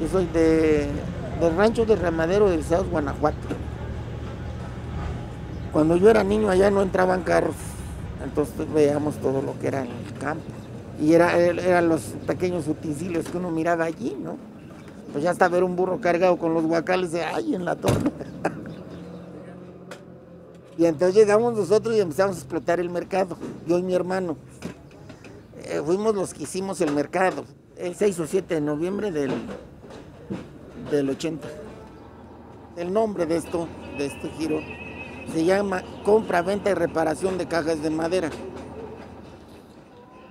Yo soy de, del rancho de Ramadero de Guanajuato. Cuando yo era niño allá no entraban carros, entonces veíamos todo lo que era el campo. Y era, eran los pequeños utensilios que uno miraba allí, ¿no? Pues ya hasta ver un burro cargado con los guacales de ahí en la torre. y entonces llegamos nosotros y empezamos a explotar el mercado, yo y mi hermano. Eh, fuimos los que hicimos el mercado, el 6 o 7 de noviembre del, del 80. El nombre de esto, de este giro, se llama compra, venta y reparación de cajas de madera.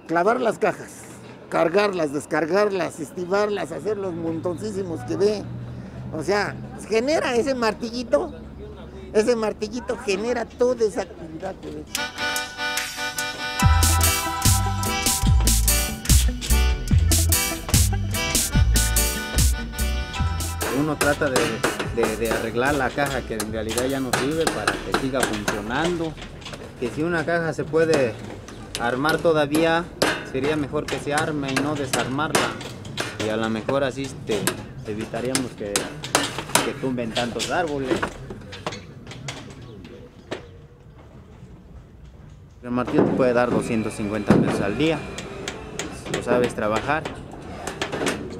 Clavar las cajas, cargarlas, descargarlas, estivarlas, hacer los montoncísimos que ve. O sea, genera ese martillito, ese martillito genera toda esa actividad que ve. Uno trata de, arreglar la caja que en realidad ya no sirve para que siga funcionando. Que si una caja se puede armar todavía, sería mejor que se arme y no desarmarla. Y a lo mejor así este, evitaríamos que, que tumben tantos árboles. El martillo te puede dar 250 pesos al día, si lo sabes trabajar.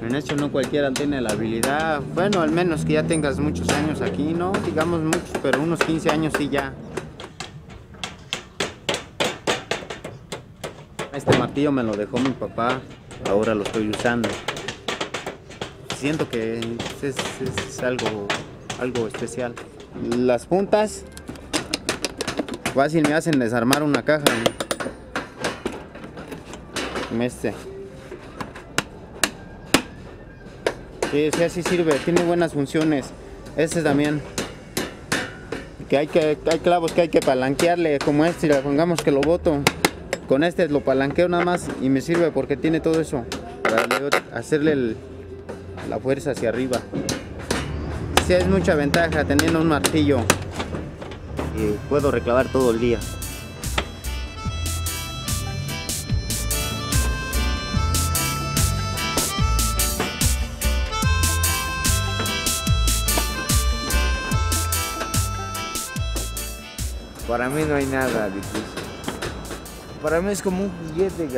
En eso no cualquiera tiene la habilidad, bueno, al menos que ya tengas muchos años aquí, no digamos muchos, pero unos 15 años sí ya. Este martillo me lo dejó mi papá, ahora lo estoy usando. Siento que es, algo, algo especial. Las puntas fácil me hacen desarmar una caja. Este. Sí, sí, así sirve, tiene buenas funciones. Este también. Que hay, que hay clavos que hay que palanquearle, como este, le pongamos que lo boto. Con este lo palanqueo nada más y me sirve porque tiene todo eso. Para hacerle la fuerza hacia arriba. Sí, es mucha ventaja teniendo un martillo. Y puedo reclavar todo el día. Para mí no hay nada difícil. Para mí es como un juguete,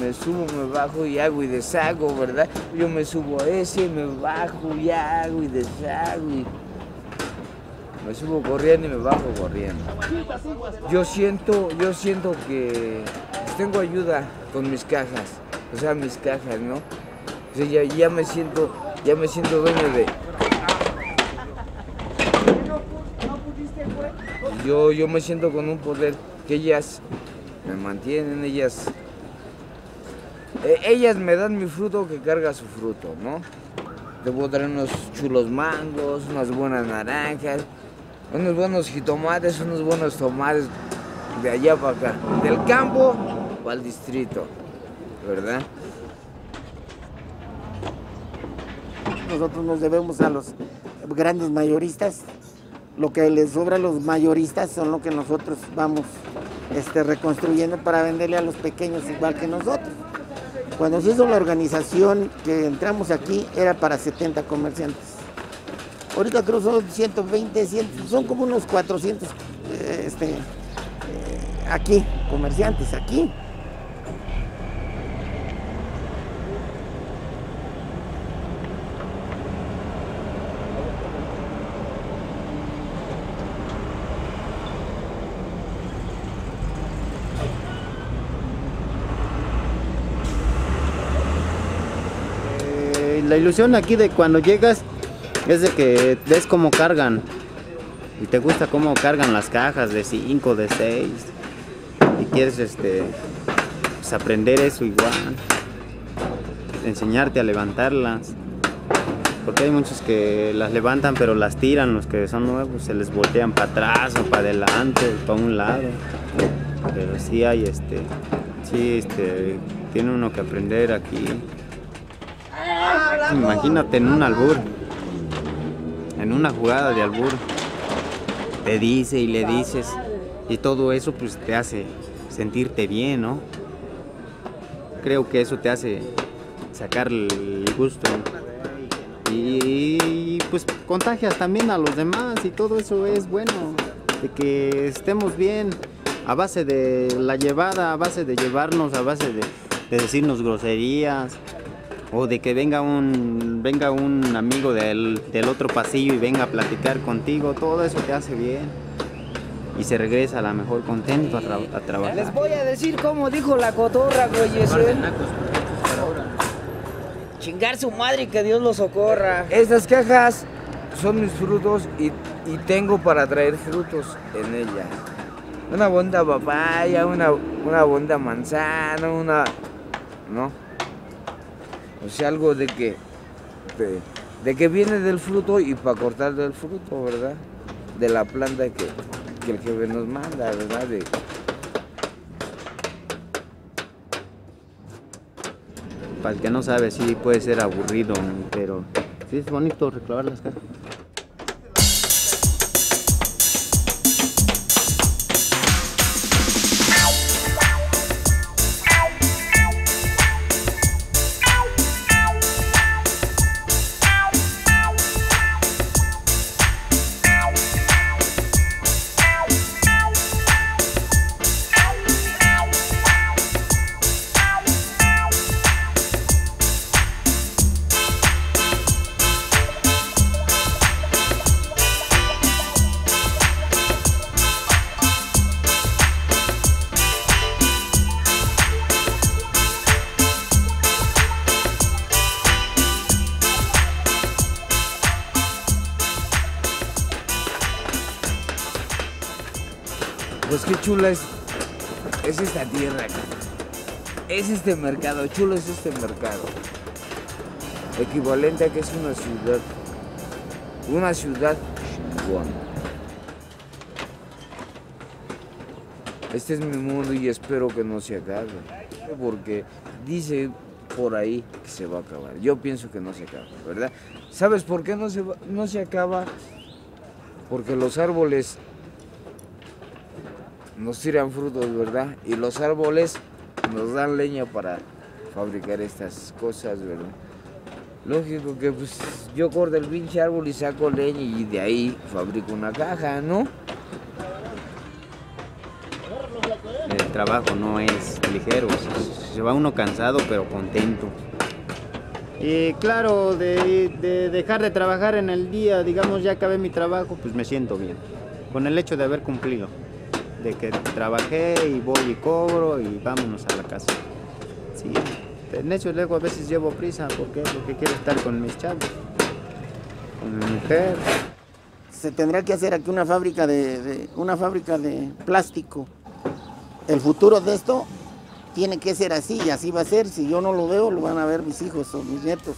me subo, me bajo y hago y deshago, ¿verdad? Yo me subo a ese, me bajo y hago y deshago y me subo corriendo y me bajo corriendo. Yo siento, yo siento que tengo ayuda con mis cajas, o sea, mis cajas, ¿no? O ya, ya me siento, ya me siento dueño de, yo, yo me siento con un poder que ellas me mantienen, ellas, eh, ellas me dan mi fruto que carga su fruto, ¿no? Te puedo traer unos chulos mangos, unas buenas naranjas, unos buenos jitomates, unos buenos tomates de allá para acá, del campo o al distrito, ¿verdad? Nosotros nos debemos a los grandes mayoristas. Lo que les sobra a los mayoristas son lo que nosotros vamos este, reconstruyendo para venderle a los pequeños igual que nosotros. Cuando se hizo la organización que entramos aquí era para 70 comerciantes. Ahorita creo son 120, 100, son como unos 400 eh, este, eh, aquí, comerciantes aquí. La ilusión aquí de cuando llegas es de que ves cómo cargan y te gusta cómo cargan las cajas de 5, de 6 y quieres este pues, aprender eso igual, enseñarte a levantarlas. Porque hay muchos que las levantan pero las tiran, los que son nuevos se les voltean para atrás o para adelante, para un lado. Pero sí hay este, sí este, tiene uno que aprender aquí. Imagínate en un albur, en una jugada de albur, te dice y le dices, y todo eso pues te hace sentirte bien, ¿no? Creo que eso te hace sacar el gusto. Y pues contagias también a los demás y todo eso es bueno, de que estemos bien a base de la llevada, a base de llevarnos, a base de, de decirnos groserías o de que venga un venga un amigo del, del otro pasillo y venga a platicar contigo, todo eso te hace bien y se regresa a la mejor contento a, tra- a trabajar. Les voy a decir cómo dijo la cotorra, güey. Chingar su madre y que Dios lo socorra. Estas cajas son mis frutos y, y tengo para traer frutos en ellas. Una bonda papaya, una, una bonda manzana, una... ¿No? O sea, algo de que... De, que viene del fruto y para cortar del fruto, ¿verdad? De la planta que, que el jefe nos manda, ¿verdad? De, Para el que no sabe, sí puede ser aburrido, pero sí es bonito reclavar las cajas. Pues qué chula es, es esta tierra. Es este mercado, chulo es este mercado. Equivalente a que es una ciudad. Una ciudad chingona. Este es mi mundo y espero que no se acabe. Porque dice por ahí que se va a acabar. Yo pienso que no se acaba, ¿verdad? ¿Sabes por qué no se, va- no se acaba? Porque los árboles nos tiran frutos, ¿verdad? Y los árboles nos dan leña para fabricar estas cosas, ¿verdad? Lógico que pues yo corto el pinche árbol y saco leña y de ahí fabrico una caja, ¿no? El trabajo no es ligero, se- va uno cansado pero contento. Y claro, de, de dejar de trabajar en el día, digamos ya acabé mi trabajo, pues me siento bien. Con el hecho de haber cumplido, de que trabajé y voy y cobro y vámonos a la casa. Sí, en hecho luego a veces llevo prisa porque quiero estar con mis chavos, con mi mujer. Se tendrá que hacer aquí una fábrica de- una fábrica de plástico. El futuro de esto tiene que ser así y así va a ser. Si yo no lo veo, lo van a ver mis hijos o mis nietos.